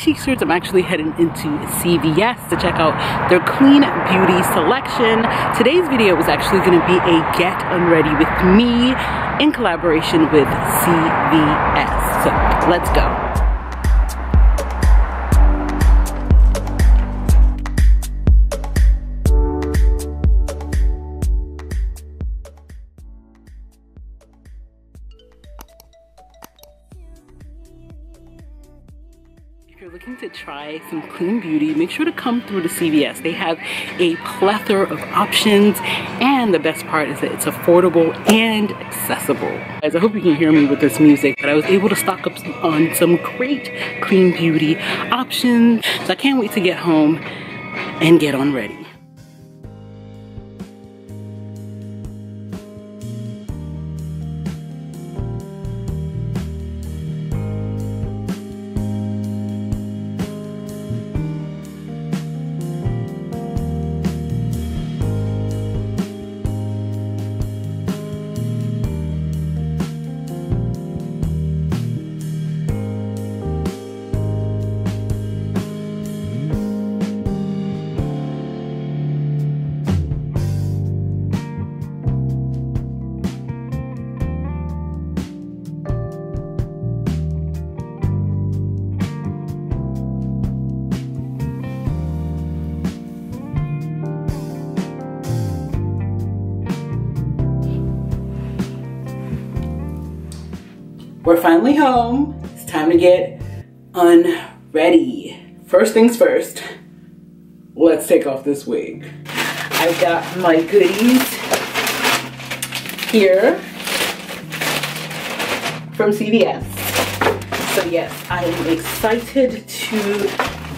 Chicsters, I'm actually heading into CVS to check out their clean beauty selection. Today's video is actually gonna be a get unready with me in collaboration with CVS. So let's go. You're looking to try some clean beauty, make sure to come through to CVS. They have a plethora of options and the best part is that it's affordable and accessible. Guys, I hope you can hear me with this music, but I was able to stock up on some great clean beauty options. So I can't wait to get home and get on ready. We're finally home. It's time to get unready. First things first, let's take off this wig. I've got my goodies here from CVS. So yes, I am excited to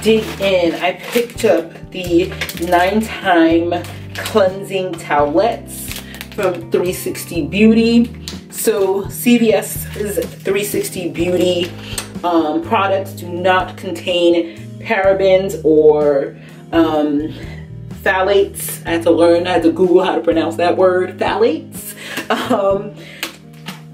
dig in. I picked up the night time cleansing towelettes from 360 Beauty. So CVS's 360 Beauty um, products do not contain parabens or um, phthalates. I had to learn, I had to Google how to pronounce that word, phthalates. Um,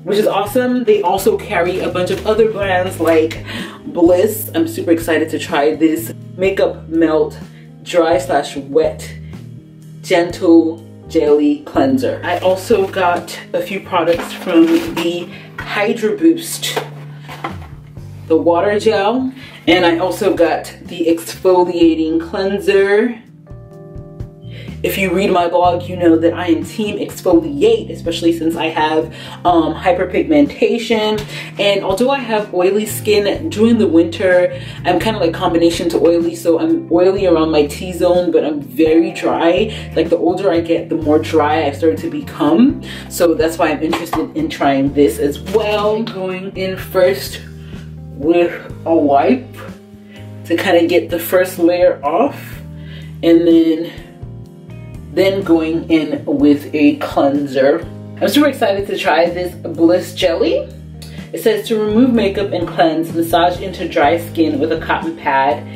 which is awesome. They also carry a bunch of other brands like Bliss. I'm super excited to try this Makeup Melt Dry Slash Wet Gentle jelly cleanser. I also got a few products from the Hydro Boost, the water gel, and I also got the exfoliating cleanser if you read my blog, you know that I am team exfoliate, especially since I have um, hyperpigmentation. And although I have oily skin during the winter, I'm kind of like combination to oily. So I'm oily around my T-zone, but I'm very dry. Like the older I get, the more dry I start to become. So that's why I'm interested in trying this as well. Going in first with a wipe to kind of get the first layer off. And then then going in with a cleanser. I'm super excited to try this Bliss Jelly. It says to remove makeup and cleanse, massage into dry skin with a cotton pad,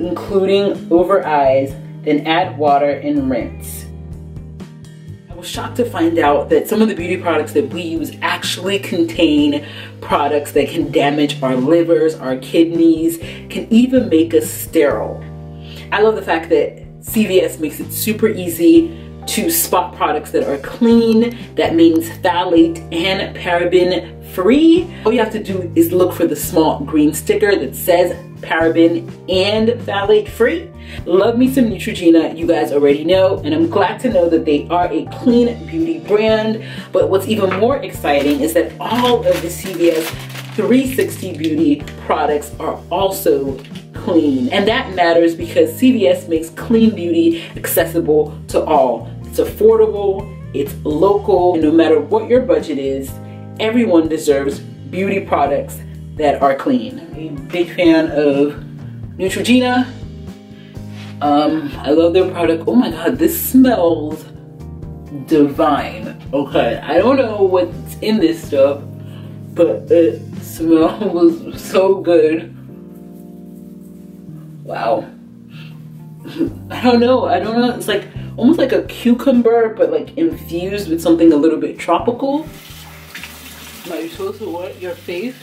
including over eyes, then add water and rinse. I was shocked to find out that some of the beauty products that we use actually contain products that can damage our livers, our kidneys, can even make us sterile. I love the fact that CVS makes it super easy to spot products that are clean. That means phthalate and paraben free. All you have to do is look for the small green sticker that says paraben and phthalate free. Love me some Neutrogena, you guys already know, and I'm glad to know that they are a clean beauty brand. But what's even more exciting is that all of the CVS 360 Beauty products are also clean. And that matters because CVS makes clean beauty accessible to all. It's affordable, it's local, no matter what your budget is, everyone deserves beauty products that are clean. I'm a big fan of Neutrogena. Um, I love their product. Oh my god, this smells divine. Okay, I don't know what's in this stuff, but it smells so good wow. I don't know. I don't know. It's like almost like a cucumber, but like infused with something a little bit tropical. Now you're supposed to want your face.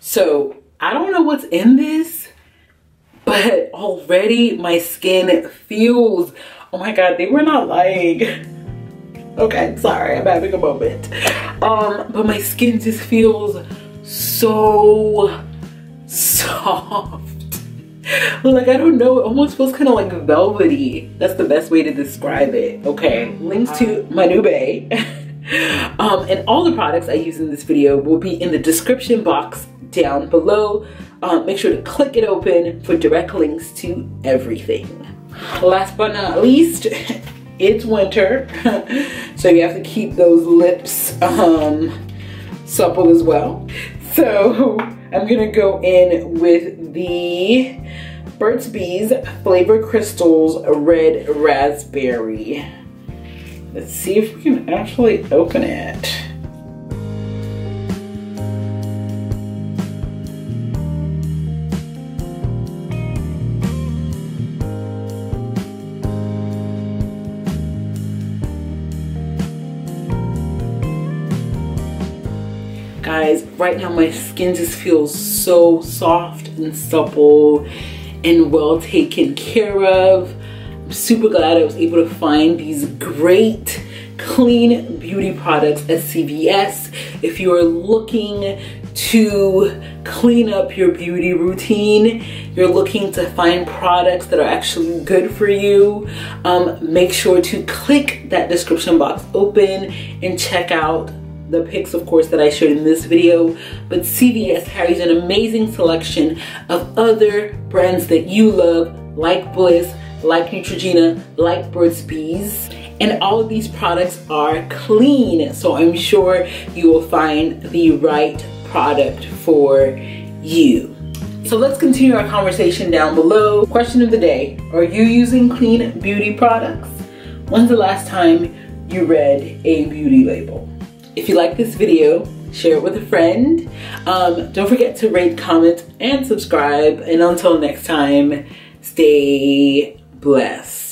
So I don't know what's in this, but already my skin feels oh my God, they were not like Okay, sorry, I'm having a moment. Um, but my skin just feels so soft. like, I don't know, it almost feels kind of like velvety. That's the best way to describe it, okay? Links to my new bay. um, and all the products I use in this video will be in the description box down below. Um, make sure to click it open for direct links to everything. Last but not least, it's winter. so you have to keep those lips um, supple as well. So I'm gonna go in with the Burt's Bees Flavor Crystals Red Raspberry. Let's see if we can actually open it. Right now my skin just feels so soft and supple and well taken care of. I'm super glad I was able to find these great clean beauty products at CVS if you are looking to clean up your beauty routine you're looking to find products that are actually good for you um, make sure to click that description box open and check out the pics of course that I showed in this video but CVS carries an amazing selection of other brands that you love like Bliss, like Neutrogena, like Burt's Bees and all of these products are clean so I'm sure you will find the right product for you. So let's continue our conversation down below. Question of the day, are you using clean beauty products? When's the last time you read a beauty label? If you like this video, share it with a friend. Um, don't forget to rate, comment, and subscribe. And until next time, stay blessed.